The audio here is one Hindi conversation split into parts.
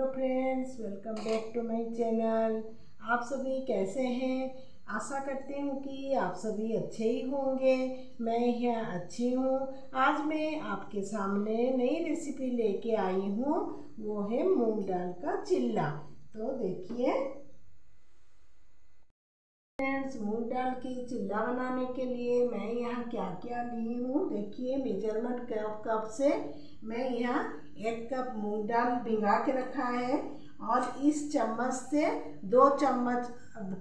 Hello friends, welcome back to my channel. आप सभी कैसे हैं? आशा करती हूँ कि आप सभी अच्छे ही होंगे, मैं यहाँ अच्छी हूँ। आज मैं आपके सामने नई रेसिपी लेके आई हूँ, वो है मूंग दाल का चिल्ला। तो देखिए फ्रेंड्स मूंग दाल की, चिल्ला बनाने के लिए मैं यहाँ क्या क्या ली हूँ? देखिए मेज़रमेंट कप कप से मैं यहाँ एक कप मूंग दाल भिंगा के रखा है और इस चम्मच से दो चम्मच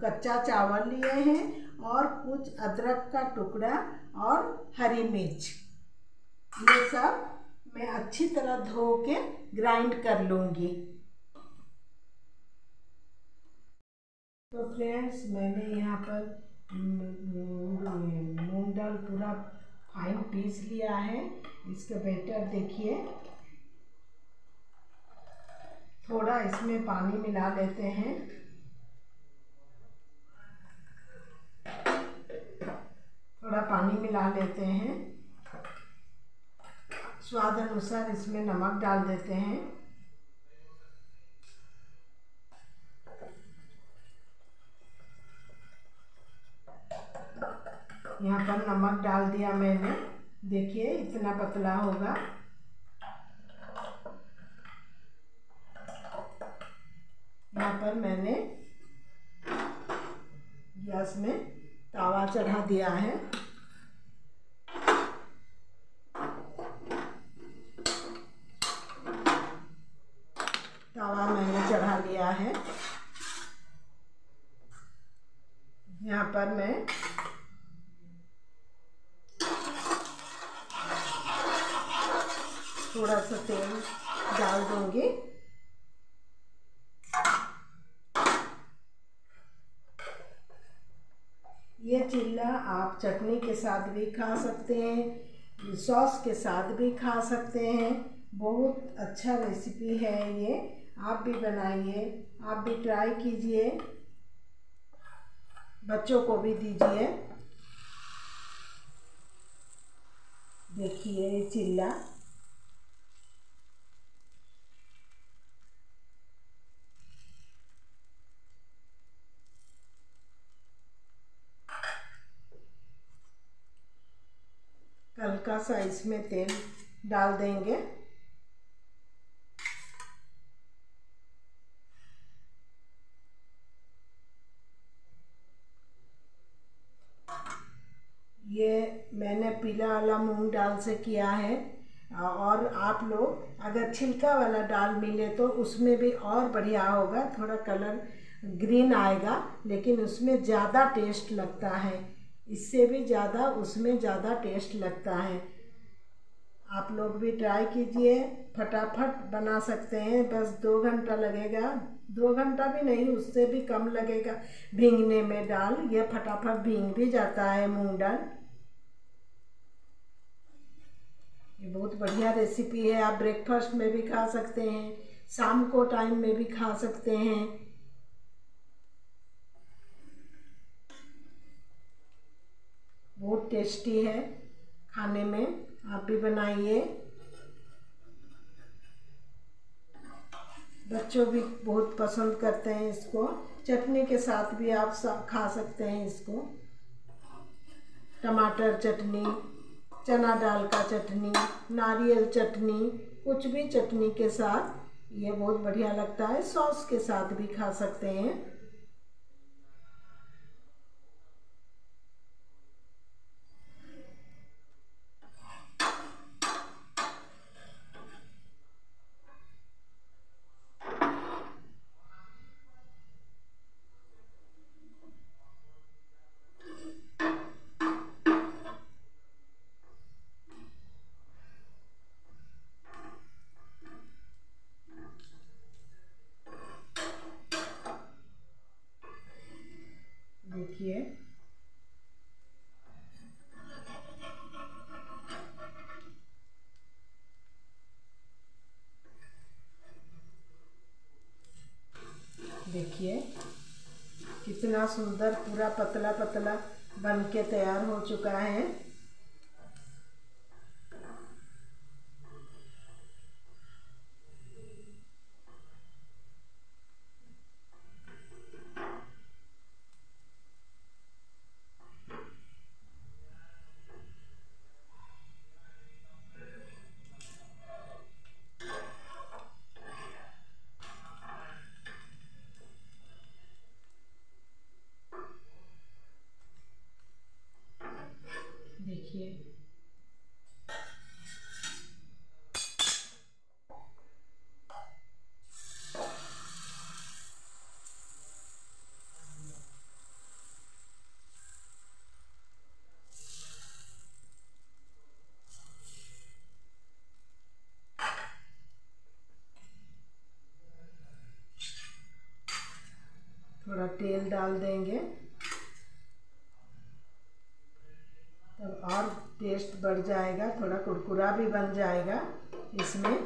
कच्चा चावल लिए हैं और कुछ अदरक का टुकड़ा और हरी मिर्च। ये सब मैं अच्छी तरह धो के ग्राइंड कर लूँगी तो फ्रेंड्स, मैंने यहाँ पर मूंग दाल पूरा फाइन पीस लिया है। इसका बैटर देखिए। थोड़ा इसमें पानी मिला लेते हैं। थोड़ा पानी मिला लेते हैं। स्वाद अनुसार इसमें नमक डाल देते हैं यहाँ पर नमक डाल दिया मैंने। देखिए, इतना पतला होगा। यहाँ पर मैंने गैस में तावा चढ़ा दिया है। तावा मैंने चढ़ा लिया है। यहाँ पर मैं थोड़ा सा तेल डाल दूँगी। ये चिल्ला आप चटनी के साथ भी खा सकते हैं, सॉस के साथ भी खा सकते हैं। बहुत अच्छा रेसिपी है ये। आप भी बनाइए, आप भी ट्राई कीजिए। बच्चों को भी दीजिए। देखिए चिल्ला। हल्का सा इसमें तेल डाल देंगे। ये मैंने पीला वाला मूंग दाल से किया है। और आप लोग, अगर छिलका वाला दाल मिले तो उसमें भी और बढ़िया होगा, थोड़ा कलर ग्रीन आएगा, लेकिन उसमें ज़्यादा टेस्ट लगता है। इससे भी ज़्यादा, उसमें ज़्यादा टेस्ट लगता है। आप लोग भी ट्राई कीजिए, फटाफट बना सकते हैं। बस दो घंटा लगेगा। दो घंटा भी नहीं, उससे भी कम लगेगा। भींगने में दाल ये फटाफट भींग भी जाता है मूंग दाल ये बहुत बढ़िया रेसिपी है। आप ब्रेकफास्ट में भी खा सकते हैं, शाम को टाइम में भी खा सकते हैं। टेस्टी है। खाने में आप भी बनाइए। बच्चों भी बहुत पसंद करते हैं इसको। चटनी के साथ भी आप खा सकते हैं इसको। टमाटर चटनी, चना दाल का चटनी, नारियल चटनी, कुछ भी चटनी के साथ ये बहुत बढ़िया लगता है। सॉस के साथ भी खा सकते हैं। देखिए। देखिए कितना सुंदर पूरा पतला पतला बन के तैयार हो चुका है थोड़ा तेल डाल देंगे। तब और टेस्ट बढ़ जाएगा, थोड़ा कुरकुरा भी बन जाएगा इसमें।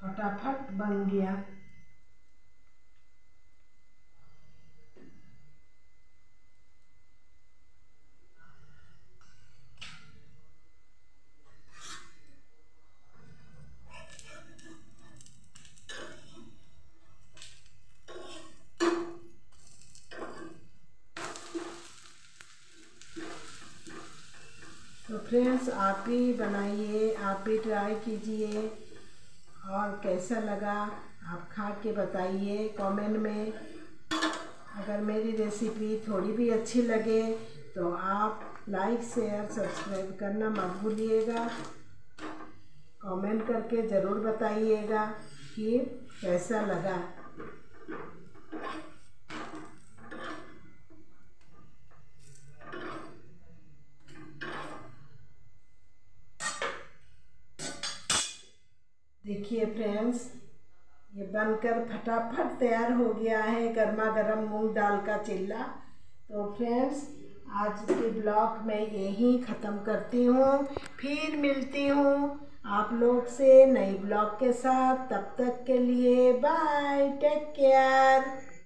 फटाफट बन गया। तो फ्रेंड्स, आप भी बनाइए, आप भी ट्राई कीजिए। और कैसा लगा, आप खा के बताइए कमेंट में। अगर मेरी रेसिपी थोड़ी भी अच्छी लगे तो आप लाइक, शेयर, सब्सक्राइब करना मत भूलिएगा। कमेंट करके ज़रूर बताइएगा कि कैसा लगा। देखिए फ्रेंड्स ये बनकर फटाफट तैयार हो गया है गर्मा गर्म मूँग दाल का चिल्ला तो फ्रेंड्स आज के ब्लॉग में यही ख़त्म करती हूँ। फिर मिलती हूँ आप लोग से नई ब्लॉग के साथ। तब तक के लिए बाय टेक केयर